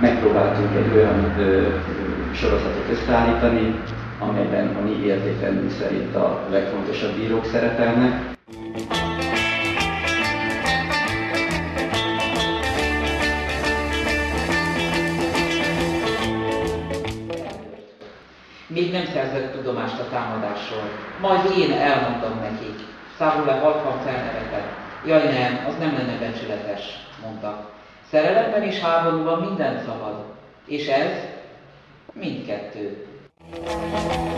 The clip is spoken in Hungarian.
megpróbáltunk egy olyan ö, sorozatot összeállítani, amelyben a mi értékrendünk szerint a legfontosabb bírók szerepelnek. Még nem szerzett tudomást a támadásról. Majd én elmondom nekik. Szávul-e halkan felnevetett. Jaj nem, az nem lenne becsületes, mondta. Szerelemben és háborúban minden szabad. És ez mindkettő. Thank you.